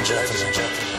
and gentlemen.